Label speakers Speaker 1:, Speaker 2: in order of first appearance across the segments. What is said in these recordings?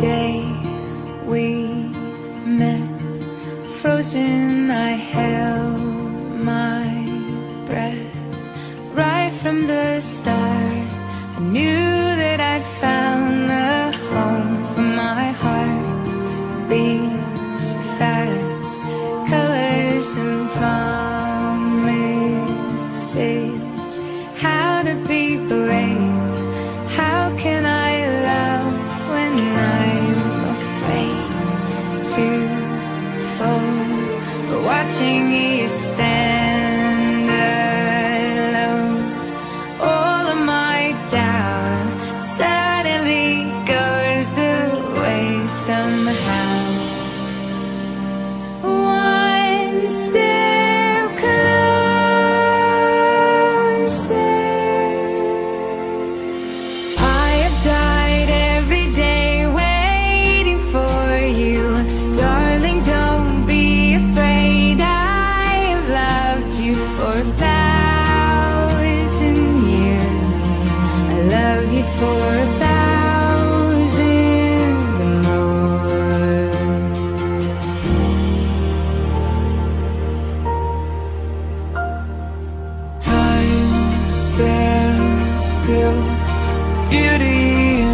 Speaker 1: day we met, frozen, I held my breath right from the start. I knew. for a thousand years. I love you for a thousand more.
Speaker 2: Time stands still, beauty.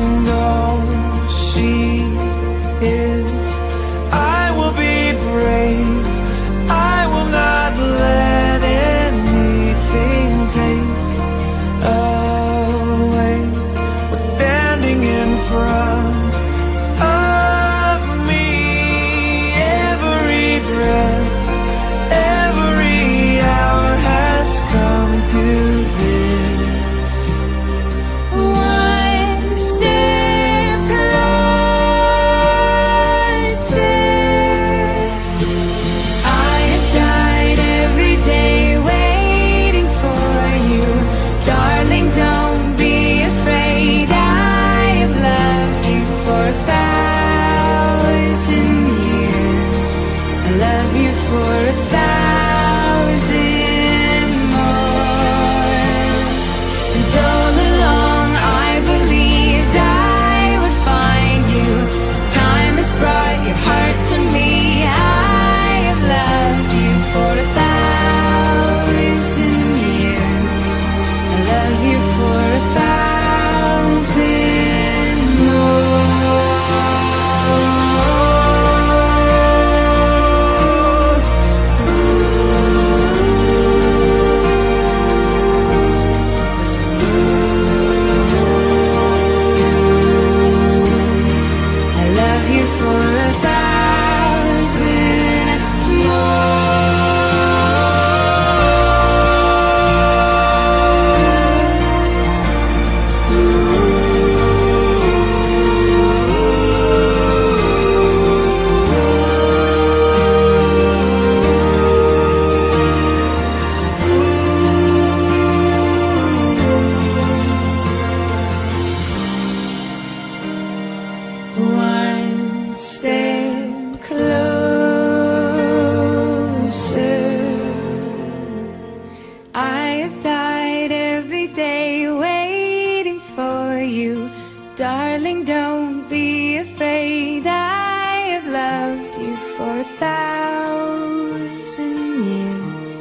Speaker 1: Darling, don't be afraid. I have loved you for a thousand years.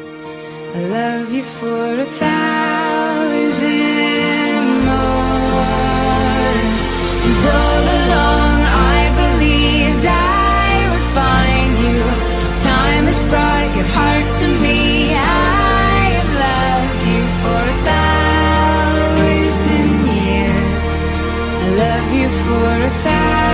Speaker 1: I love you for a thousand more. Don't you for a thousand